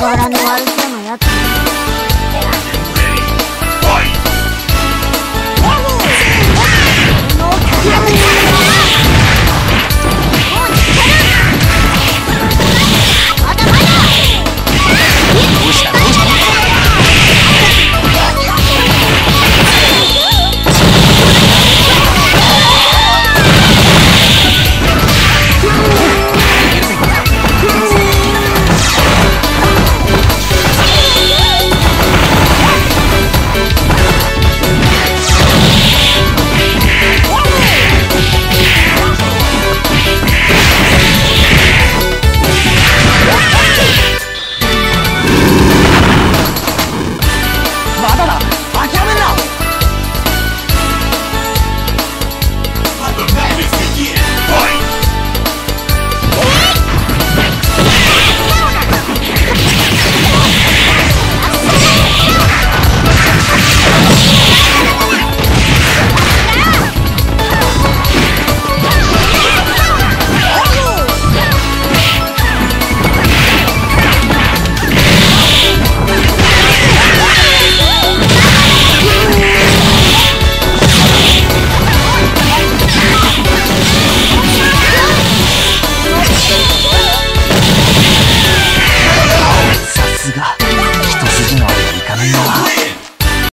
柄の悪そうなやつ Hallelujah.